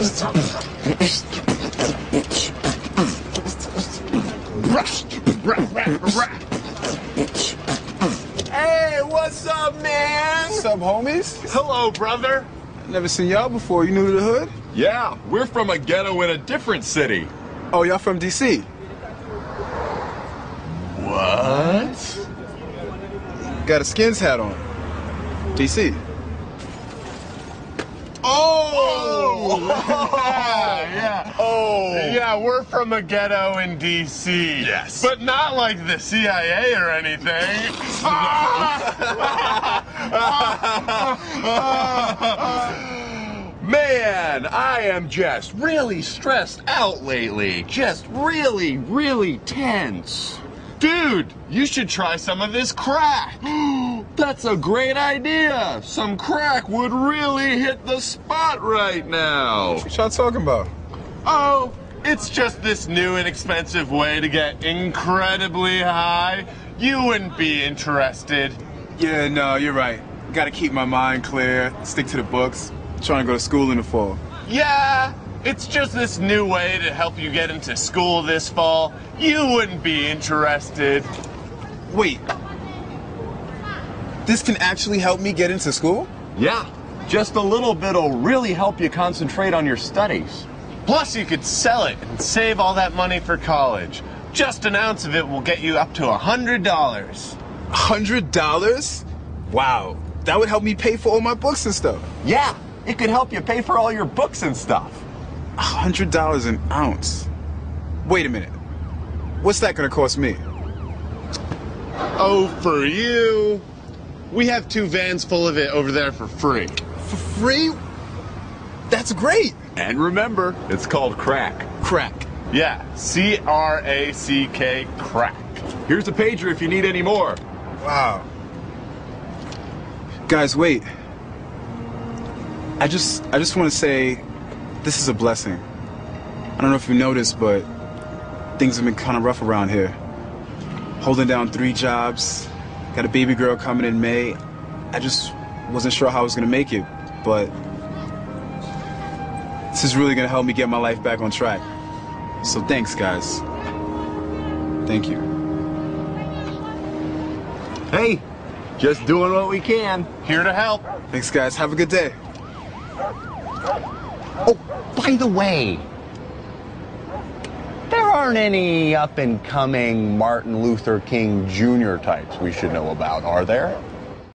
Hey, what's up, man? What's up, homies? Hello, brother. Never seen y'all before. You new to the hood? Yeah, we're from a ghetto in a different city. Oh, y'all from D.C.? What? Got a skins hat on. D.C. Oh! Yeah. Oh! Yeah, we're from a ghetto in D.C. Yes. But not like the CIA or anything. Man, I am just really stressed out lately. Just really, really tense. Dude, you should try some of this crack. That's a great idea. Some crack would really hit the spot right now. What y'all talking about? Oh, it's just this new and expensive way to get incredibly high. You wouldn't be interested. Yeah, no, you're right. Gotta keep my mind clear, stick to the books. Trying to go to school in the fall. Yeah, it's just this new way to help you get into school this fall. You wouldn't be interested. Wait. This can actually help me get into school? Yeah, just a little bit'll really help you concentrate on your studies. Plus, you could sell it and save all that money for college. Just an ounce of it will get you up to a hundred dollars. Hundred dollars? Wow. That would help me pay for all my books and stuff. Yeah, it could help you pay for all your books and stuff. A hundred dollars an ounce. Wait a minute. What's that gonna cost me? Oh, for you. We have two vans full of it over there for free. For free? That's great. And remember, it's called crack. Crack. Yeah, C R A C K crack. Here's a pager if you need any more. Wow. Guys, wait. I just I just want to say this is a blessing. I don't know if you noticed, but things have been kind of rough around here. Holding down three jobs, got a baby girl coming in May. I just wasn't sure how I was going to make it, but this is really going to help me get my life back on track. So thanks, guys. Thank you. Hey, just doing what we can. Here to help. Thanks, guys. Have a good day. Oh, by the way, there aren't any up and coming Martin Luther King Jr. types we should know about, are there?